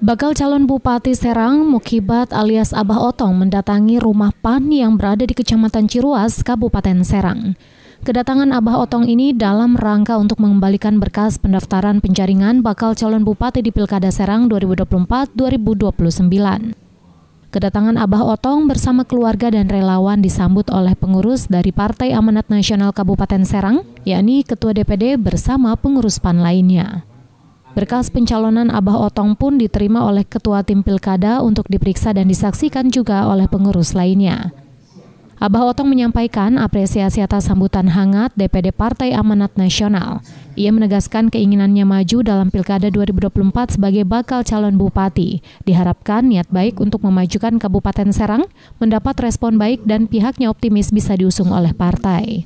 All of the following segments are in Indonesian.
Bakal calon Bupati Serang, Mukibat alias Abah Otong mendatangi rumah PAN yang berada di Kecamatan Ciruas, Kabupaten Serang. Kedatangan Abah Otong ini dalam rangka untuk mengembalikan berkas pendaftaran penjaringan bakal calon bupati di Pilkada Serang 2024-2029. Kedatangan Abah Otong bersama keluarga dan relawan disambut oleh pengurus dari Partai Amanat Nasional Kabupaten Serang, yakni Ketua DPD bersama pengurus PAN lainnya. Berkas pencalonan Abah Otong pun diterima oleh Ketua Tim Pilkada untuk diperiksa dan disaksikan juga oleh pengurus lainnya. Abah Otong menyampaikan apresiasi atas sambutan hangat DPD Partai Amanat Nasional. Ia menegaskan keinginannya maju dalam Pilkada 2024 sebagai bakal calon bupati. Diharapkan niat baik untuk memajukan Kabupaten Serang mendapat respon baik dan pihaknya optimis bisa diusung oleh partai.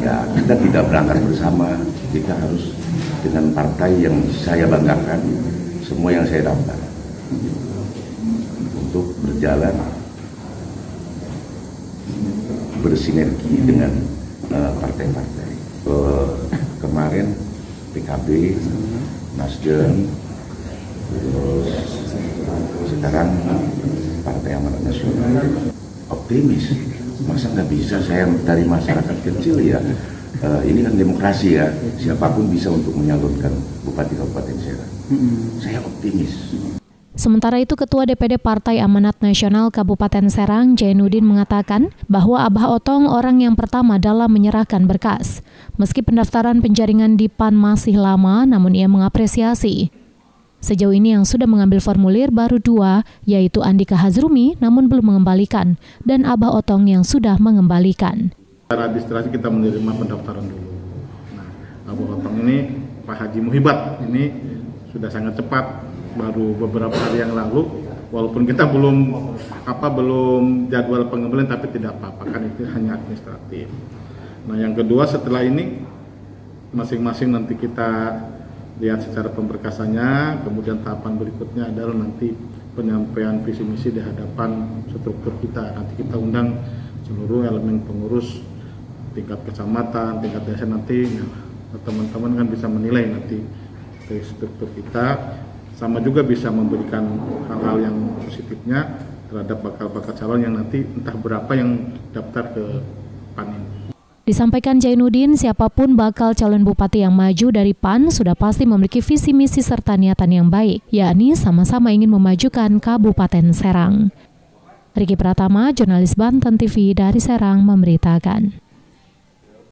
Ya, kita tidak berangkat bersama, kita harus dengan partai yang saya banggakan semua yang saya daftar untuk berjalan bersinergi dengan eh, partai-partai. Uh, uh, kemarin PKB, Nasdem, terus sekarang Partai Amanat Nasional optimis. Masa nggak bisa saya dari masyarakat kecil ya uh, ini kan demokrasi ya, siapa pun bisa untuk menyalurkan Bupati Kabupaten Serang. Saya optimis. Sementara itu Ketua DPD Partai Amanat Nasional Kabupaten Serang, Jainuddin mengatakan bahwa Abah Otong orang yang pertama dalam menyerahkan berkas. Meski pendaftaran penjaringan di PAN masih lama, namun ia mengapresiasi. Sejauh ini yang sudah mengambil formulir baru dua, yaitu Andika Hazrumi namun belum mengembalikan, dan Abah Otong yang sudah mengembalikan. Secara administrasi kita menerima pendaftaran dulu. Nah, Abu Otong ini Pak Haji Muhibat ini sudah sangat cepat, baru beberapa hari yang lalu. Walaupun kita belum apa belum jadwal pengembalian tapi tidak apa-apa kan itu hanya administratif. Nah yang kedua setelah ini masing-masing nanti kita lihat secara pemberkasannya, kemudian tahapan berikutnya adalah nanti penyampaian visi misi di hadapan struktur kita. Nanti kita undang seluruh elemen pengurus tingkat kecamatan, tingkat desa nanti ya, teman-teman kan bisa menilai nanti dari struktur kita sama juga bisa memberikan hal-hal yang positifnya terhadap bakal-bakal calon yang nanti entah berapa yang daftar ke PAN Disampaikan Jainuddin, siapa pun bakal calon bupati yang maju dari PAN sudah pasti memiliki visi misi serta niatan yang baik, yakni sama-sama ingin memajukan Kabupaten Serang. Riki Pratama, jurnalis Banten TV dari Serang memberitakan.